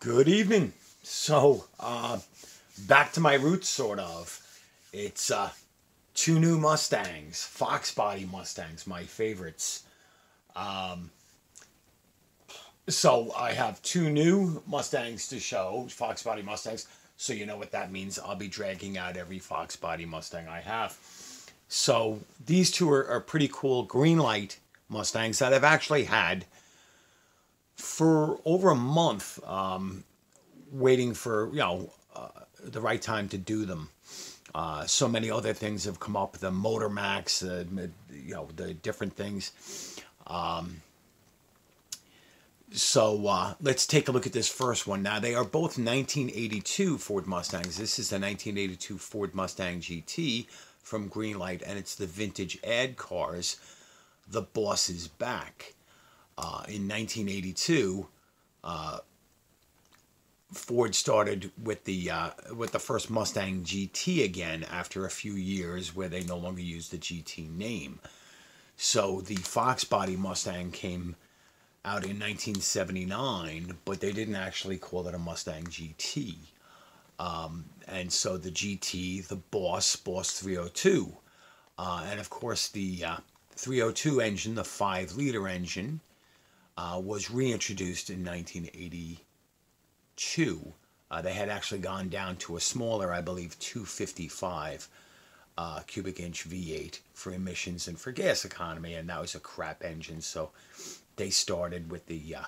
Good evening. So, uh, back to my roots, sort of. It's uh, two new Mustangs, Fox Body Mustangs, my favorites. Um, so, I have two new Mustangs to show, Fox Body Mustangs. So, you know what that means. I'll be dragging out every Fox Body Mustang I have. So, these two are, are pretty cool Greenlight Mustangs that I've actually had for over a month, um, waiting for you know uh, the right time to do them. Uh, so many other things have come up, the Motor Max, uh, you know, the different things. Um, so uh, let's take a look at this first one. Now they are both 1982 Ford Mustangs. This is the 1982 Ford Mustang GT from Greenlight, and it's the vintage ad cars. The Boss is back uh, in 1982, uh, Ford started with the uh, with the first Mustang GT again after a few years where they no longer used the GT name. So the Fox body Mustang came out in 1979, but they didn't actually call it a Mustang GT. Um, and so the GT, the Boss, Boss 302, uh, and of course the uh, 302 engine, the 5 liter engine, uh, was reintroduced in 1982. Uh, they had actually gone down to a smaller, I believe, 255 uh, cubic inch V8 for emissions and for gas economy, and that was a crap engine. So they started with the uh,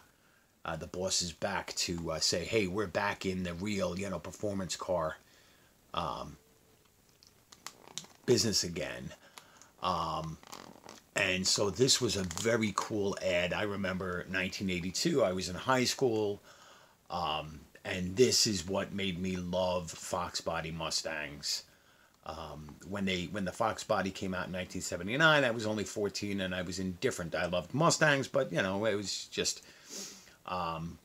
uh, the bosses back to uh, say, "Hey, we're back in the real, you know, performance car um, business again." Um, and so this was a very cool ad. I remember 1982, I was in high school. Um, and this is what made me love Fox Body Mustangs. Um, when they when the Fox Body came out in 1979, I was only 14 and I was indifferent. I loved Mustangs, but you know it was just um,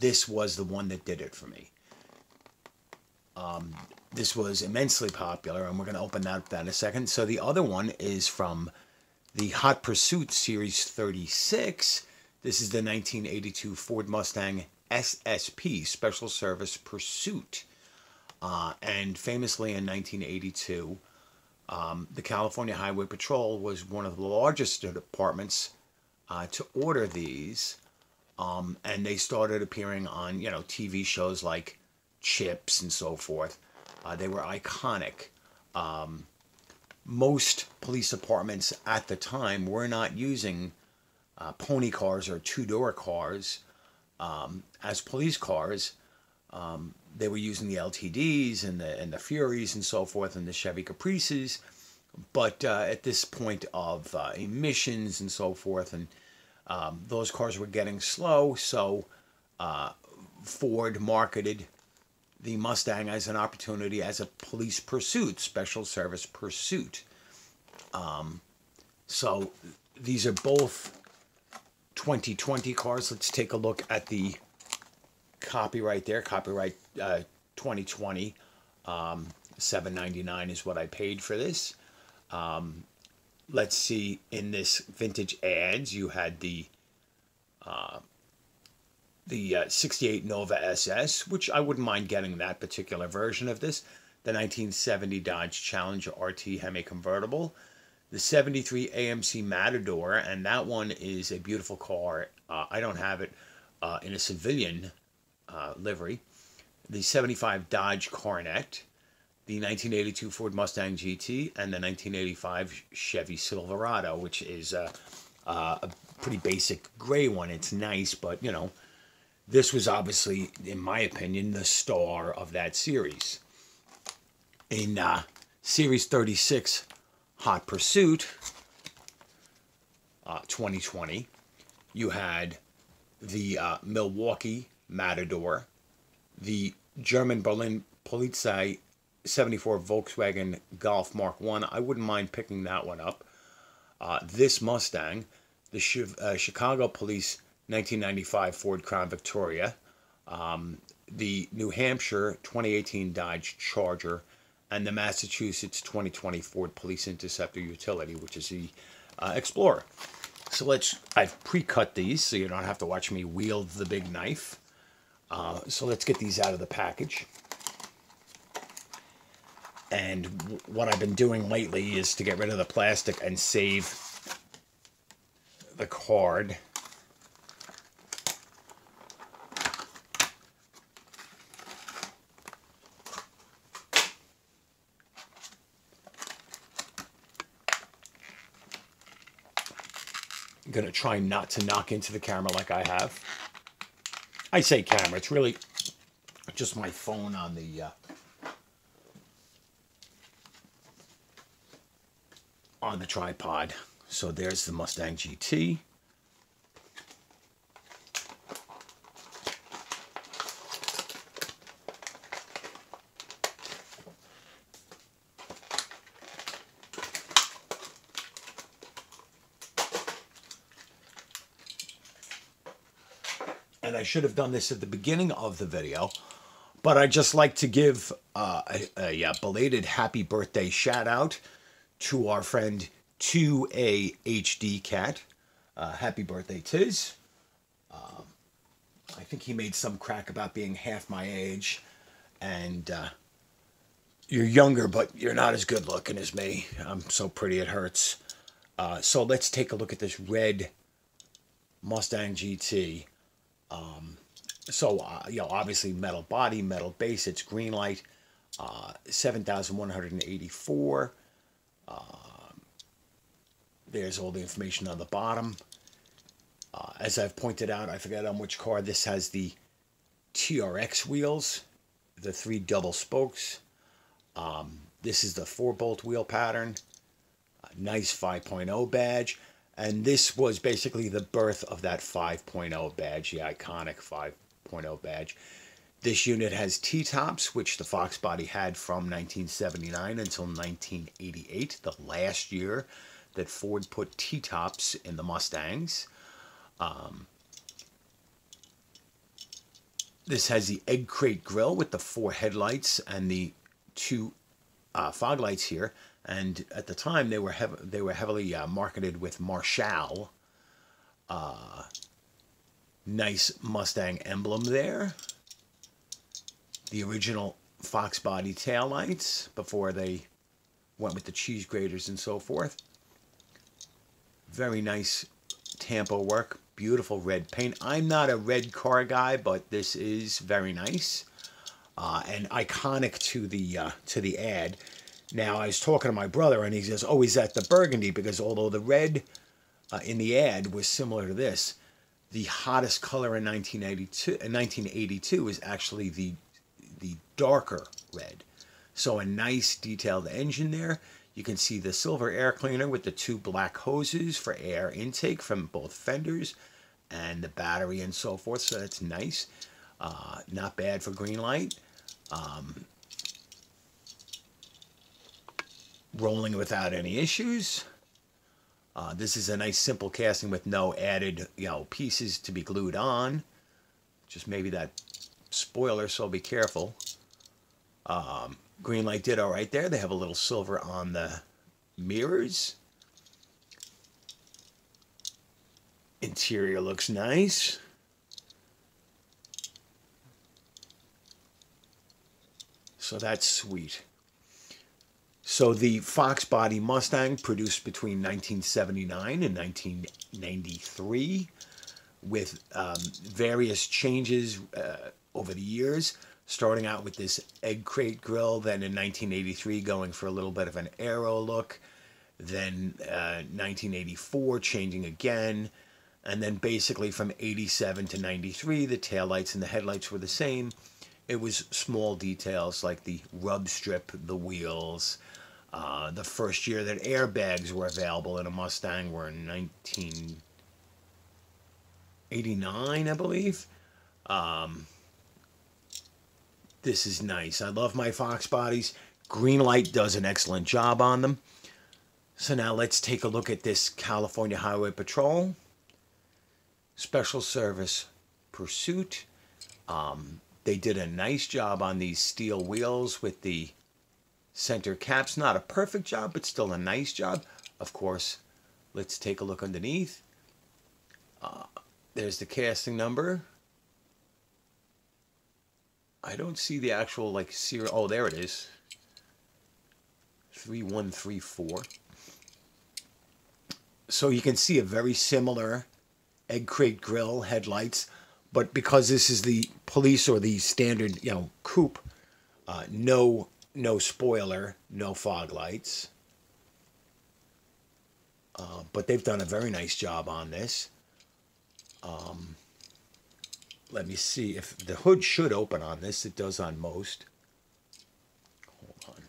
this was the one that did it for me. Um, this was immensely popular, and we're going to open that up in a second. So the other one is from the Hot Pursuit Series 36. This is the 1982 Ford Mustang SSP, Special Service Pursuit. Uh, and famously in 1982, um, the California Highway Patrol was one of the largest departments uh, to order these. Um, and they started appearing on, you know, TV shows like CHiPs and so forth. Uh, they were iconic. Um, most police departments at the time were not using uh, pony cars or two door cars um, as police cars. Um, they were using the LTDs and the and the Furies and so forth and the Chevy Caprices. But uh, at this point of uh, emissions and so forth, and um, those cars were getting slow, so uh, Ford marketed the Mustang as an opportunity as a police pursuit, special service pursuit. Um, so these are both 2020 cars. Let's take a look at the copyright there. Copyright uh, 2020. Um, 7.99 is what I paid for this. Um, let's see. In this vintage ads, you had the uh, the uh, 68 Nova SS, which I wouldn't mind getting that particular version of this. The 1970 Dodge Challenger RT Hemi convertible. The 73 AMC Matador, and that one is a beautiful car. Uh, I don't have it uh, in a civilian uh, livery. The 75 Dodge Coronet, the 1982 Ford Mustang GT, and the 1985 Chevy Silverado, which is a, a pretty basic gray one. It's nice, but you know, this was obviously, in my opinion, the star of that series. In uh, Series 36 Hot Pursuit uh, 2020, you had the uh, Milwaukee Matador, the German Berlin Polizei 74 Volkswagen Golf Mark 1. I wouldn't mind picking that one up. Uh, this Mustang, the uh, Chicago Police 1995 Ford Crown Victoria, um, the New Hampshire 2018 Dodge Charger, and the Massachusetts 2020 Ford Police Interceptor Utility, which is the uh, Explorer. So let's, I've pre-cut these so you don't have to watch me wield the big knife. Uh, so let's get these out of the package. And what I've been doing lately is to get rid of the plastic and save the card. Going to try not to knock into the camera like I have. I say camera, it's really just my phone on the uh, on the tripod. So there's the Mustang GT. Should have done this at the beginning of the video, but I just like to give uh, a, a belated happy birthday shout out to our friend 2A HD Cat. Uh, happy birthday, Tiz. Um, I think he made some crack about being half my age. And uh, you're younger, but you're not as good looking as me. I'm so pretty it hurts. Uh, so let's take a look at this red Mustang GT. Um, so, uh, you know, obviously metal body, metal base, it's Greenlight, uh, 7,184. Um, there's all the information on the bottom. Uh, as I've pointed out, I forget on which car, this has the TRX wheels, the three double spokes. Um, this is the four bolt wheel pattern. nice 5.0 badge. And this was basically the birth of that 5.0 badge, the iconic 5.0 badge. This unit has T-tops, which the Fox body had from 1979 until 1988, the last year that Ford put T-tops in the Mustangs. Um, this has the egg crate grill with the four headlights and the two uh, fog lights here. And at the time, they were hev- they were heavily uh, marketed with Marshall. Uh, nice Mustang emblem there the original Fox body tail lights before they went with the cheese graters and so forth. Very nice Tampo work. Beautiful red paint. I'm not a red car guy, but this is very nice uh, and iconic to the uh, to the ad. Now I was talking to my brother, and he says, "Oh, is that the burgundy?" Because although the red uh, in the ad was similar to this, the hottest color in 1982 in 1982 is actually the the darker red. So a nice detailed engine there. You can see the silver air cleaner with the two black hoses for air intake from both fenders and the battery and so forth. So that's nice. Uh, not bad for Greenlight. Um, rolling without any issues. Uh, this is a nice simple casting with no added you know pieces to be glued on. Just maybe that spoiler, so be careful. Um, Greenlight did all right there. They have a little silver on the mirrors. Interior looks nice. So that's sweet. So the Fox Body Mustang produced between 1979 and 1993 with um, various changes uh, over the years, starting out with this egg crate grill, then in 1983 going for a little bit of an aero look, then uh, 1984 changing again, and then basically from 87 to 93 the taillights and the headlights were the same. It was small details like the rub strip, the wheels. Uh, the first year that airbags were available in a Mustang were in 1989, I believe. Um, this is nice. I love my Fox bodies. Greenlight does an excellent job on them. So now let's take a look at this California Highway Patrol Special Service Pursuit. Um, they did a nice job on these steel wheels with the center caps. Not a perfect job, but still a nice job. Of course, let's take a look underneath. Uh, there's the casting number I don't see the actual like serial. Oh, there it is. 3134. So you can see a very similar egg crate grill headlights, but because this is the police or the standard, you know, coupe, uh, no no spoiler, no fog lights. Uh, but they've done a very nice job on this. Um, let me see if the hood should open on this. It does on most. Hold on.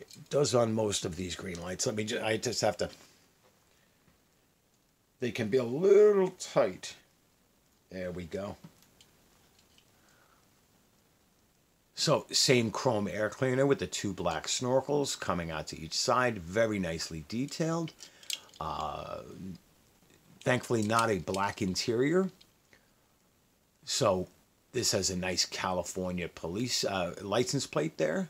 It does on most of these Greenlights. Let me just, I just have to, they can be a little tight. There we go. So same chrome air cleaner with the two black snorkels coming out to each side, very nicely detailed. Uh, thankfully not a black interior. So this has a nice California police uh, license plate there.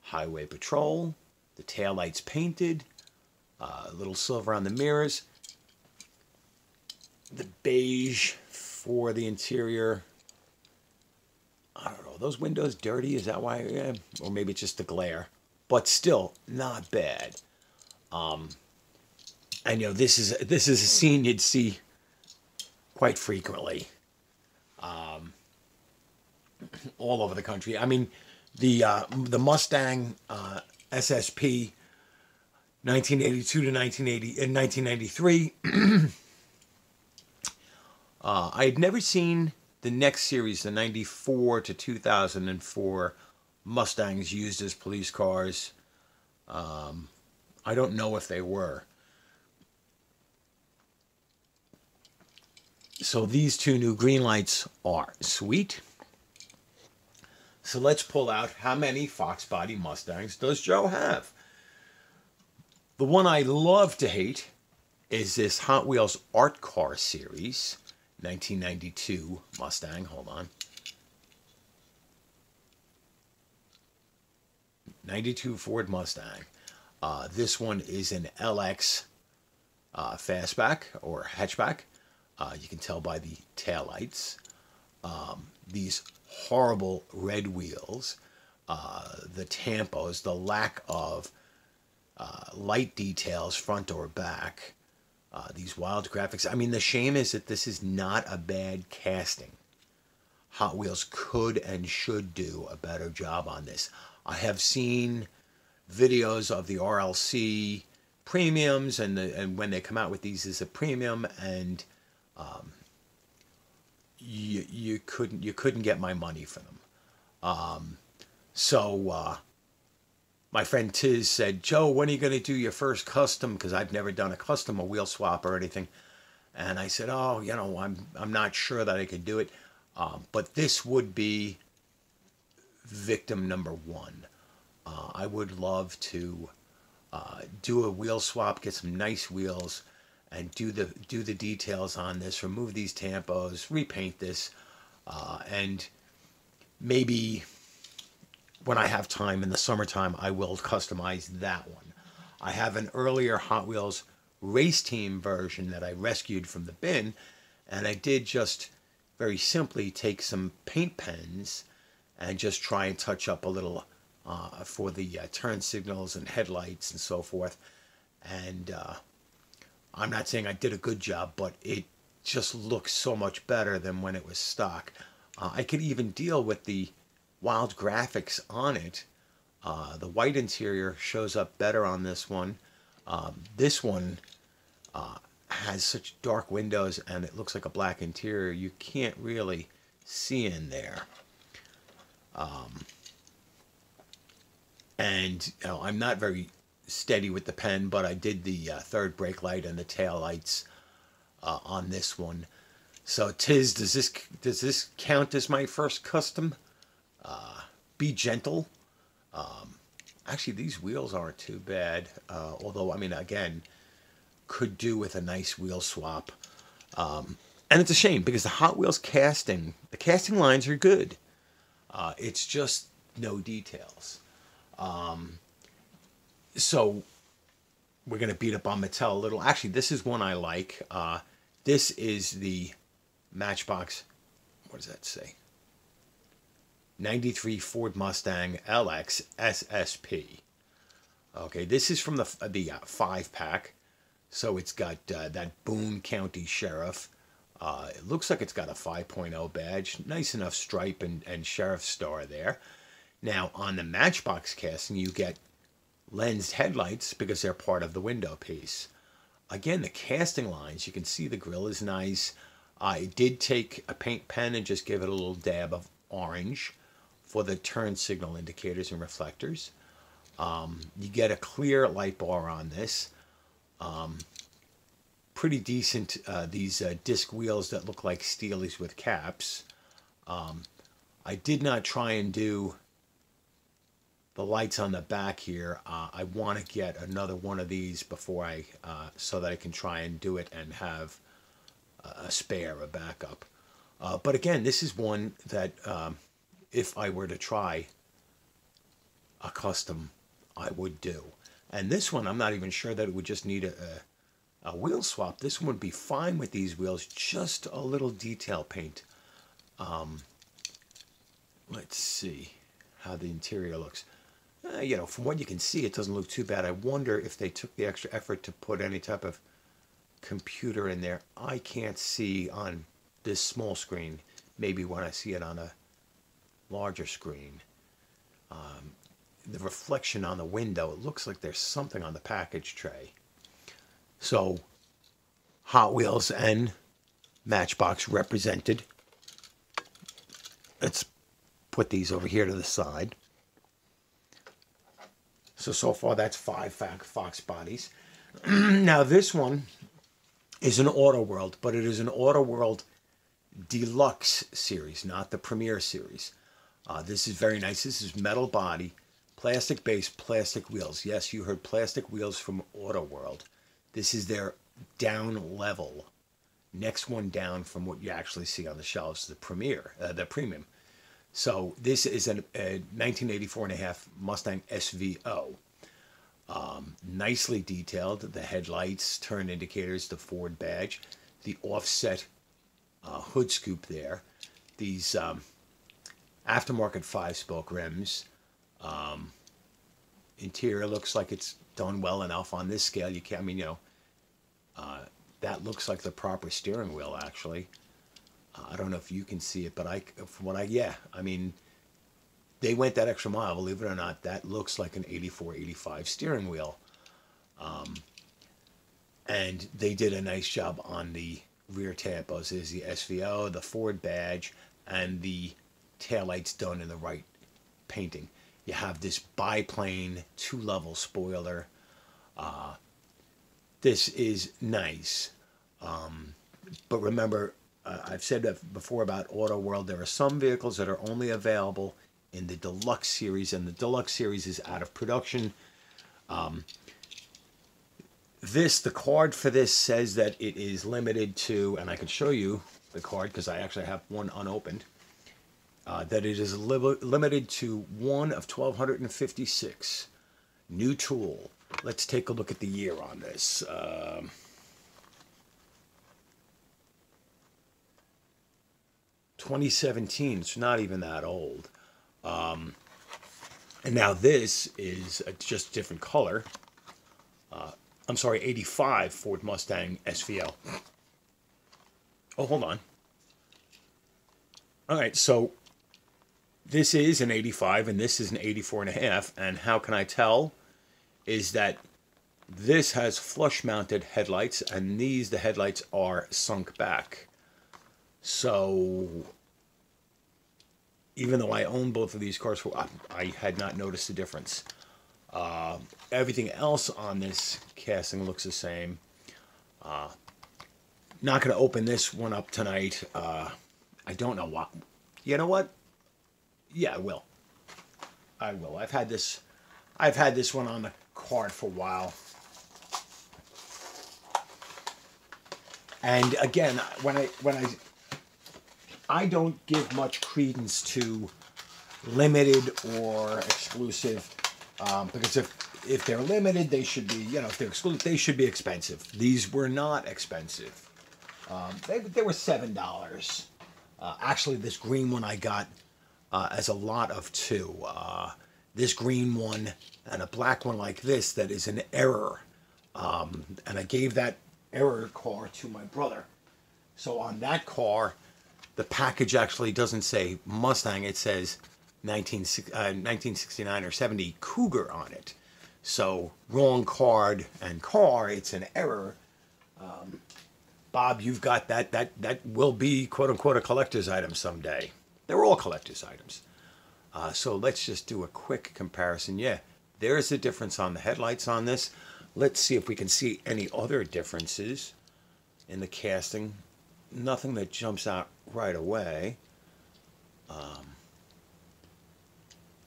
Highway Patrol. The tail lights painted. A uh, little silver on the mirrors. The beige for the interior I don't those windows dirty? Is that why? Yeah. Or maybe it's just the glare. But still, not bad. Um, and you know, this is this is a scene you'd see quite frequently, um, all over the country. I mean, the uh, the Mustang uh, SSP, 1982 to 1980 in 1993. uh, I had never seen the next series, the 94 to 2004 Mustangs used as police cars. Um, I don't know if they were. So these two new Greenlights are sweet. So let's pull out how many Fox Body Mustangs does Joe have? The one I love to hate is this Hot Wheels Art Car series. 1992 Mustang. Hold on. 92 Ford Mustang. Uh, this one is an LX uh, fastback or hatchback. Uh, you can tell by the taillights. Um, these horrible red wheels, uh, the tampos, the lack of uh, light details front or back, uh, these wild graphics. I mean, the shame is that this is not a bad casting. Hot Wheels could and should do a better job on this. I have seen videos of the RLC premiums, and the, and when they come out with these as a premium, and um, you you couldn't you couldn't get my money for them. Um, so uh, my friend Tiz said, Joe, when are you going to do your first custom? Because I've never done a custom, a wheel swap or anything. And I said, oh, you know, I'm, I'm not sure that I could do it. Um, but this would be victim number one. Uh, I would love to uh, do a wheel swap, get some nice wheels, and do the do the details on this. Remove these tampos, repaint this, uh, and maybe when I have time in the summertime, I will customize that one. I have an earlier Hot Wheels race team version that I rescued from the bin, and I did just very simply take some paint pens and just try and touch up a little uh, for the uh, turn signals and headlights and so forth. And uh, I'm not saying I did a good job, but it just looks so much better than when it was stock. Uh, I could even deal with the wild graphics on it. Uh, the white interior shows up better on this one. Um, this one uh, has such dark windows and it looks like a black interior. You can't really see in there. Um, and you know, I'm not very steady with the pen, but I did the uh, third brake light and the tail lights uh, on this one. So Tiz, does this does this count as my first custom? Be gentle. Um, actually, these wheels aren't too bad. Uh, although, I mean, again, could do with a nice wheel swap. Um, and it's a shame because the Hot Wheels casting, the casting lines are good. Uh, it's just no details. Um, so we're going to beat up on Mattel a little. Actually, this is one I like. Uh, this is the Matchbox, what does that say? 93 Ford Mustang LX SSP. Okay, this is from the, the uh, five pack. So it's got uh, that Boone County Sheriff. Uh, it looks like it's got a 5.0 badge. Nice enough stripe and, and sheriff star there. Now, on the Matchbox casting, you get lensed headlights because they're part of the window piece. Again, the casting lines, you can see the grill is nice. I did take a paint pen and just give it a little dab of orange for the turn signal indicators and reflectors. Um, you get a clear light bar on this. Um, pretty decent, uh, these uh, disc wheels that look like Steelies with caps. Um, I did not try and do the lights on the back here. Uh, I want to get another one of these before I, uh, so that I can try and do it and have a spare, a backup. Uh, but again, this is one that um, if I were to try a custom, I would do. And this one, I'm not even sure that it would just need a, a, a wheel swap. This one would be fine with these wheels, just a little detail paint. Um, let's see how the interior looks. Uh, you know, from what you can see, it doesn't look too bad. I wonder if they took the extra effort to put any type of computer in there. I can't see on this small screen. Maybe when I see it on a larger screen. Um, the reflection on the window, it looks like there's something on the package tray. So, Hot Wheels and Matchbox represented. Let's put these over here to the side. So, so far that's five Fox bodies. now this one is an Auto World, but it is an Auto World Deluxe series, not the Premier series. Uh, this is very nice. This is metal body, plastic base, plastic wheels. Yes, you heard plastic wheels from Auto World. This is their down level, next one down from what you actually see on the shelves, the Premier, uh, the Premium. So this is an, a 1984 and a half Mustang SVO. Um, nicely detailed, the headlights, turn indicators, the Ford badge, the offset uh, hood scoop there, these um, aftermarket five-spoke rims. Um, interior looks like it's done well enough on this scale. You can't, I mean, you know, uh, that looks like the proper steering wheel, actually. Uh, I don't know if you can see it, but I, from what I, yeah, I mean, they went that extra mile, believe it or not. That looks like an 84, 85 steering wheel. Um, and they did a nice job on the rear tampos. Is the SVO, the Ford badge, and the taillights done in the right painting. You have this biplane two-level spoiler. Uh, this is nice. Um, but remember, uh, I've said before about Auto World. There are some vehicles that are only available in the deluxe series, and the deluxe series is out of production. Um, this, the card for this says that it is limited to, and I can show you the card because I actually have one unopened, uh, that it is li limited to one of 1,256. New tool. Let's take a look at the year on this. Um, Twenty seventeen. It's not even that old. Um, and now this is a just different color. Uh, I'm sorry, 85 Ford Mustang SVO. Oh, hold on. All right, so this is an 85 and this is an 84 and a half. And how can I tell? Is that this has flush mounted headlights and these, the headlights are sunk back. So even though I own both of these cars, I had not noticed the difference. Uh, everything else on this casting looks the same. Uh, not going to open this one up tonight. Uh, I don't know what. You know what? Yeah, I will. I will. I've had this. I've had this one on the card for a while. And again, when I when I I don't give much credence to limited or exclusive um, because if if they're limited, they should be you know if they're exclusive, they should be expensive. These were not expensive. Um, they, they were seven dollars. Uh, actually, this green one I got uh, as a lot of two. Uh, this green one and a black one like this that is an error. Um, and I gave that error car to my brother. So on that car, the package actually doesn't say Mustang, it says 19, uh, 1969 or 70 Cougar on it. So wrong card and car, it's an error. Um, Bob, you've got that. That that will be quote unquote a collector's item someday. They're all collector's items. Uh, so let's just do a quick comparison. Yeah, there's a difference on the headlights on this. Let's see if we can see any other differences in the casting. Nothing that jumps out right away. Um,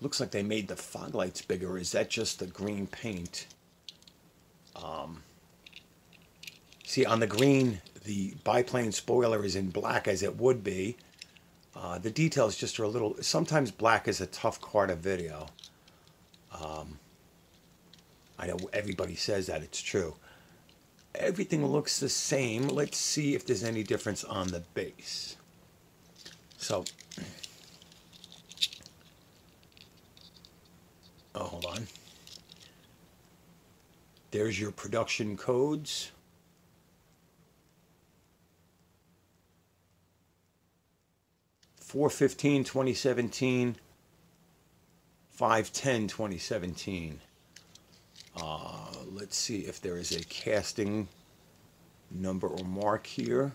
looks like they made the fog lights bigger. Is that just the green paint? Um, see, on the green, the biplane spoiler is in black as it would be. Uh, the details just are a little. Sometimes black is a tough car of video. Um, I know everybody says that it's true. Everything looks the same. Let's see if there's any difference on the base. So, oh, hold on. There's your production codes. 415 2017 510 2017 uh, let's see if there is a casting number or mark here.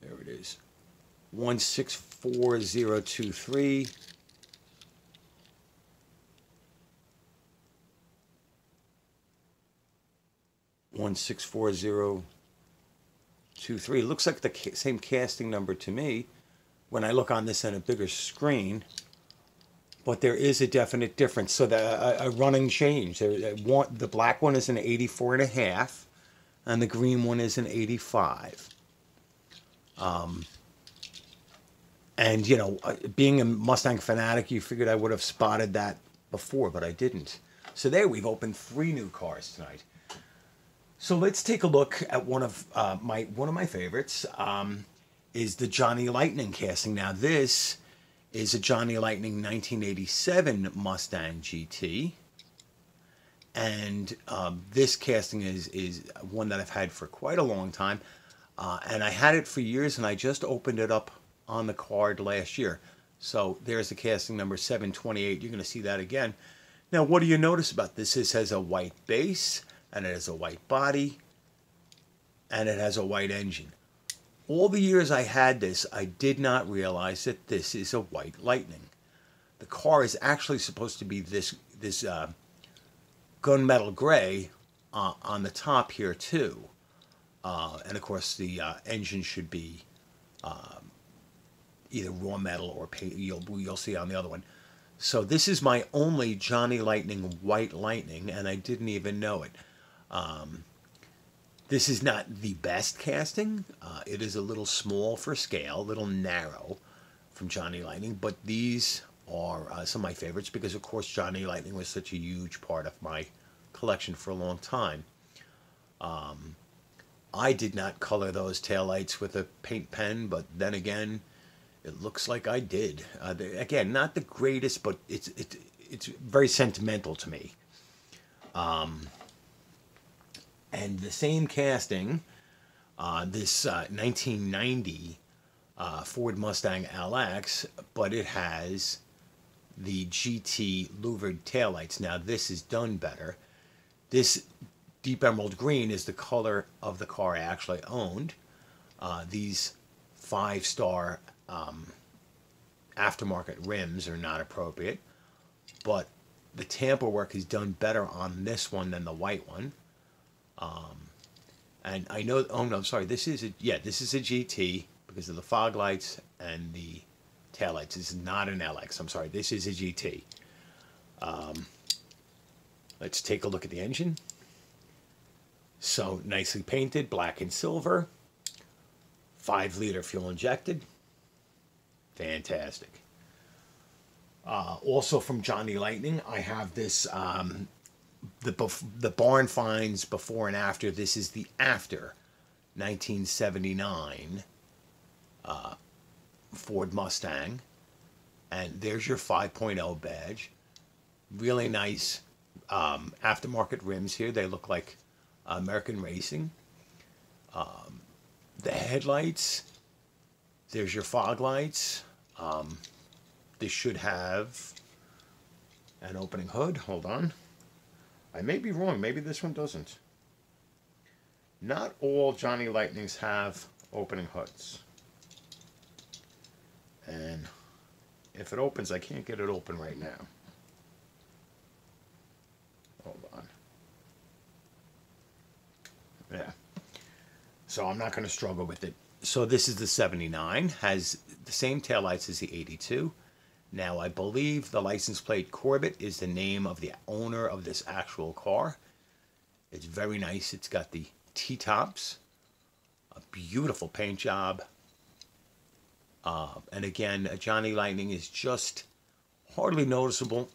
There it is. 164023 one six four zero two, three. It looks like the same casting number to me when I look on this on a bigger screen. But there is a definite difference. So the, a, a running change. There, the black one is an 84 and a half, and the green one is an 85. Um, and you know, uh, being a Mustang fanatic, you figured I would have spotted that before, but I didn't. So there, we've opened three new cars tonight. So let's take a look at one of uh, my one of my favorites um, is the Johnny Lightning casting. Now this is a Johnny Lightning 1987 Mustang GT, and um, this casting is is one that I've had for quite a long time, uh, and I had it for years, and I just opened it up on the card last year. So there's the casting number 728. You're going to see that again. Now, what do you notice about this? This has a white base and it has a white body and it has a white engine. All the years I had this, I did not realize that this is a white lightning. The car is actually supposed to be this this uh, gunmetal gray uh, on the top here too, uh, and of course the uh, engine should be um, either raw metal or paint. You'll you'll see on the other one. So this is my only Johnny Lightning white lightning, and I didn't even know it. Um, this is not the best casting. Uh, it is a little small for scale, a little narrow from Johnny Lightning, but these are uh, some of my favorites because, of course, Johnny Lightning was such a huge part of my collection for a long time. Um, I did not color those taillights with a paint pen, but then again, it looks like I did. Uh, again, not the greatest, but it's it's it's very sentimental to me. Um, and the same casting, uh, this uh, 1990 uh, Ford Mustang LX, but it has the GT louvered taillights. Now this is done better. This deep emerald green is the color of the car I actually owned. Uh, these five star um, aftermarket rims are not appropriate, but the tampo work is done better on this one than the white one. Um, and I know, oh no, I'm sorry, this is a, yeah, this is a GT because of the fog lights and the tail lights. This is not an LX, I'm sorry, this is a GT. Um, let's take a look at the engine. So nicely painted, black and silver, five liter fuel injected. Fantastic. Uh, also from Johnny Lightning, I have this um, the the barn finds before and after. This is the after 1979 uh, Ford Mustang. And there's your 5.0 badge. Really nice um, aftermarket rims here. They look like American Racing. Um, the headlights, there's your fog lights. Um, this should have an opening hood. Hold on. I may be wrong. Maybe this one doesn't. Not all Johnny Lightnings have opening hoods. And if it opens, I can't get it open right now. Hold on. Yeah. So I'm not going to struggle with it. So this is the 79, has the same taillights as the 82. Now I believe the license plate Corbett is the name of the owner of this actual car. It's very nice. It's got the T-tops, a beautiful paint job. Uh, and again, Johnny Lightning is just hardly noticeable,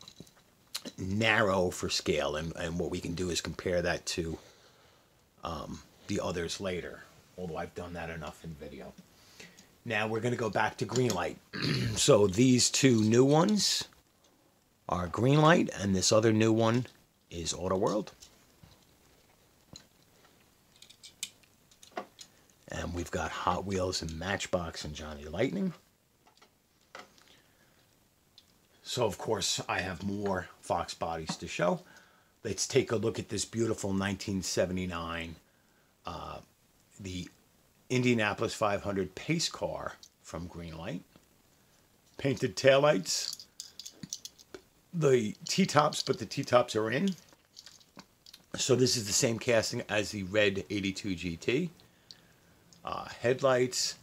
narrow for scale. And, and what we can do is compare that to um, the others later, although I've done that enough in video. Now we're going to go back to Greenlight. so these two new ones are Greenlight, and this other new one is Auto World. And we've got Hot Wheels and Matchbox and Johnny Lightning. So, of course, I have more Fox bodies to show. Let's take a look at this beautiful 1979, uh, the Indianapolis 500 pace car from Greenlight. Painted taillights. The T-tops, but the T-tops are in. So this is the same casting as the red 82 GT. Uh, headlights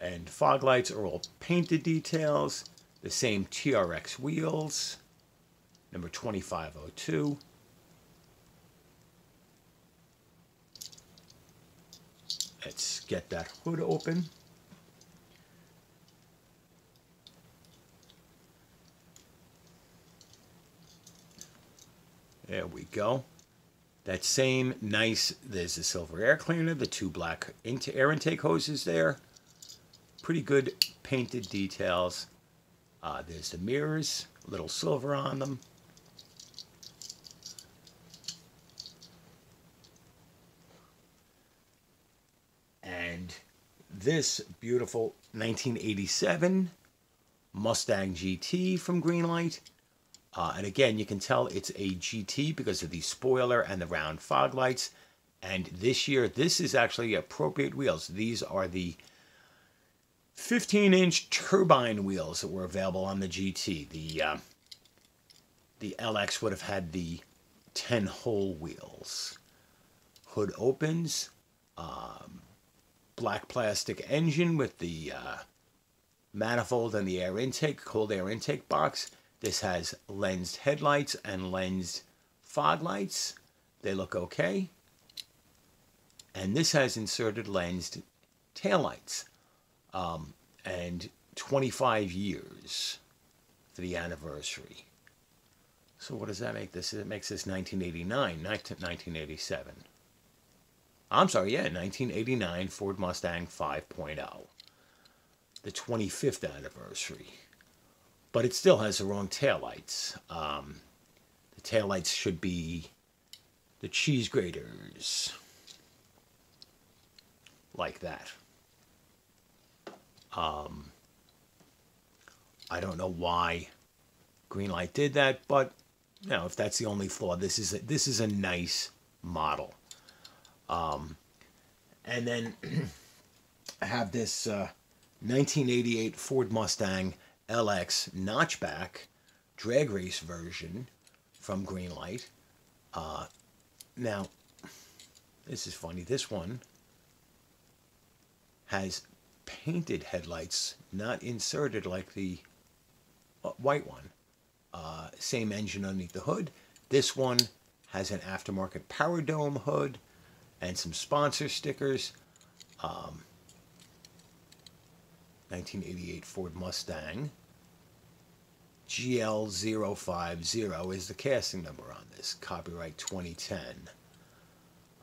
and fog lights are all painted details. The same TRX wheels. Number 2502. Let's get that hood open. There we go. That same nice, there's the silver air cleaner, the two black air intake hoses there. Pretty good painted details. Uh, there's the mirrors, little silver on them. And this beautiful 1987 Mustang GT from Greenlight uh, and again, you can tell it's a GT because of the spoiler and the round fog lights. And this year, this is actually appropriate wheels. These are the 15-inch turbine wheels that were available on the GT. The uh, the LX would have had the 10-hole wheels. Hood opens. Um, black plastic engine with the uh, manifold and the air intake, cold air intake box. This has lensed headlights and lensed fog lights. They look okay. And this has inserted lensed taillights. Um, and 25 years for the anniversary. So what does that make this? It makes this 1989, 1987. I'm sorry, yeah, 1989 Ford Mustang 5.0. The 25th anniversary but it still has the wrong taillights. Um, the taillights should be the cheese graters, like that. Um, I don't know why Greenlight did that, but you know, if that's the only flaw, this is a, this is a nice model. Um, and then I have this uh, 1988 Ford Mustang LX notchback drag race version from Greenlight. Uh, now, this is funny. This one has painted headlights, not inserted like the uh, white one. Uh, same engine underneath the hood. This one has an aftermarket power dome hood and some sponsor stickers. Um, 1988 Ford Mustang. GL050 is the casting number on this. Copyright 2010.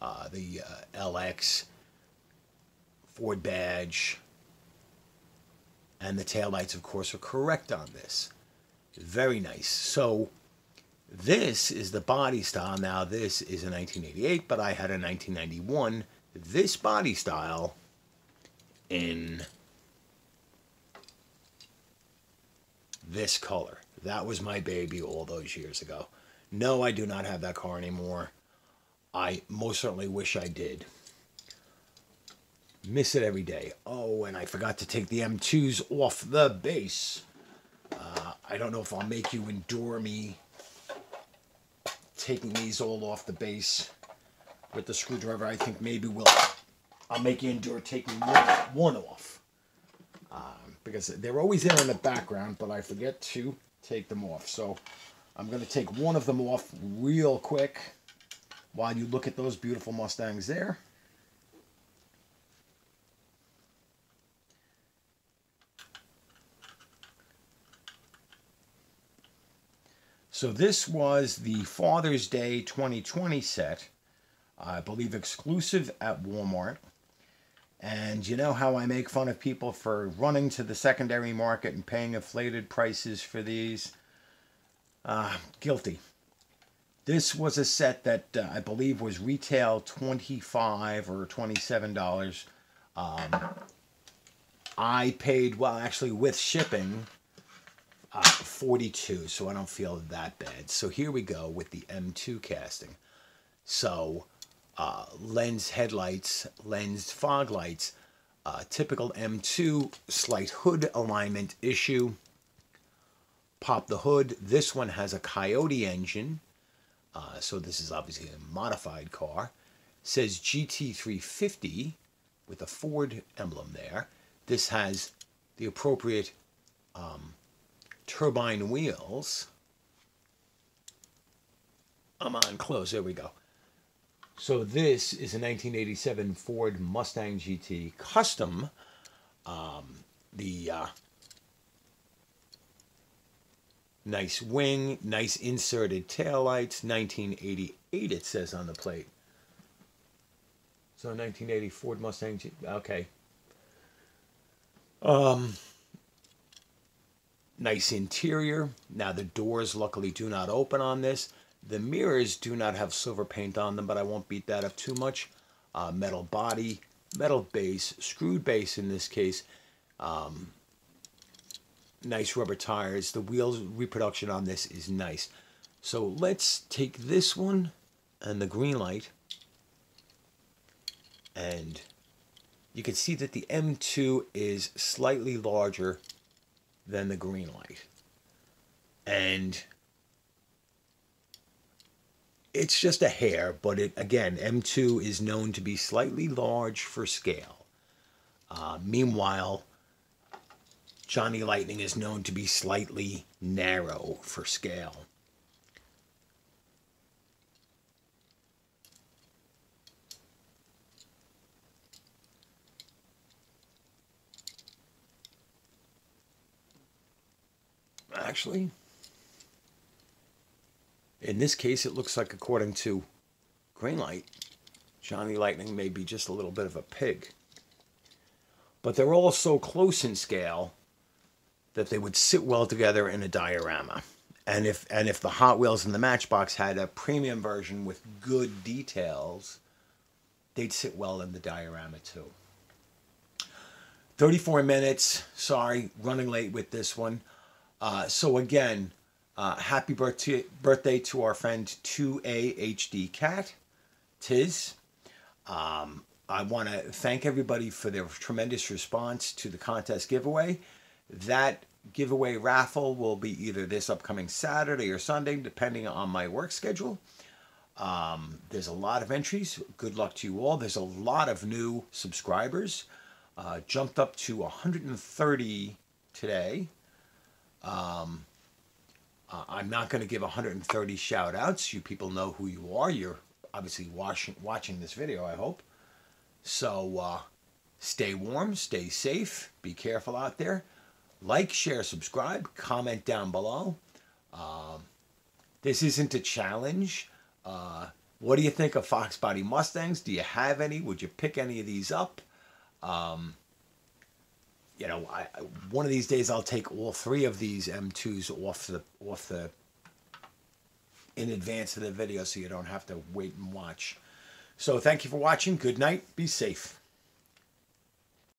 Uh, the uh, LX Ford badge. And the taillights, of course, are correct on this. Very nice. So this is the body style. Now, this is a 1988, but I had a 1991. This body style in this color. That was my baby all those years ago. No, I do not have that car anymore. I most certainly wish I did. Miss it every day. Oh, and I forgot to take the M2s off the base. Uh, I don't know if I'll make you endure me taking these all off the base with the screwdriver. I think maybe we'll, I'll make you endure taking one, one off. Um, because they're always there in the background, but I forget to take them off. So I'm going to take one of them off real quick while you look at those beautiful Mustangs there. So this was the Father's Day 2020 set, I believe exclusive at Walmart. And you know how I make fun of people for running to the secondary market and paying inflated prices for these? Uh, guilty. This was a set that uh, I believe was retail 25 or $27. Um, I paid, well, actually with shipping, uh, 42, so I don't feel that bad. So here we go with the M2 casting. So uh, lens headlights, lens fog lights, uh, typical M2, slight hood alignment issue. Pop the hood. This one has a Coyote engine, uh, so this is obviously a modified car. says GT350 with a Ford emblem there. This has the appropriate um, turbine wheels. I'm on close. There we go. So this is a 1987 Ford Mustang GT Custom. Um, the uh, nice wing, nice inserted taillights, 1988 it says on the plate. So 1980 Ford Mustang GT. Okay. Um, Nice interior. Now the doors luckily do not open on this. The mirrors do not have silver paint on them, but I won't beat that up too much. Uh, metal body, metal base, screwed base in this case. Um, nice rubber tires. The wheels reproduction on this is nice. So let's take this one and the Greenlight and you can see that the M2 is slightly larger than the Greenlight. And it's just a hair, but it again, M2 is known to be slightly large for scale. Uh, meanwhile, Johnny Lightning is known to be slightly narrow for scale. Actually, in this case, it looks like, according to Greenlight, Johnny Lightning may be just a little bit of a pig. But they're all so close in scale that they would sit well together in a diorama. And if and if the Hot Wheels and the Matchbox had a premium version with good details, they'd sit well in the diorama too. 34 minutes. Sorry, running late with this one. Uh, so again, uh, happy birthday, birthday to our friend 2AHD Cat, Tiz. Um, I want to thank everybody for their tremendous response to the contest giveaway. That giveaway raffle will be either this upcoming Saturday or Sunday, depending on my work schedule. Um, there's a lot of entries. Good luck to you all. There's a lot of new subscribers. Uh, jumped up to 130 today. Um, uh, I'm not going to give 130 shout outs. You people know who you are. You're obviously watching, watching this video, I hope. So uh, stay warm, stay safe, be careful out there. Like, share, subscribe, comment down below. Um, this isn't a challenge. Uh, what do you think of Fox Body Mustangs? Do you have any? Would you pick any of these up? You know, I, one of these days I'll take all three of these M2s off the off the in advance of the video so you don't have to wait and watch. So thank you for watching. Good night. Be safe.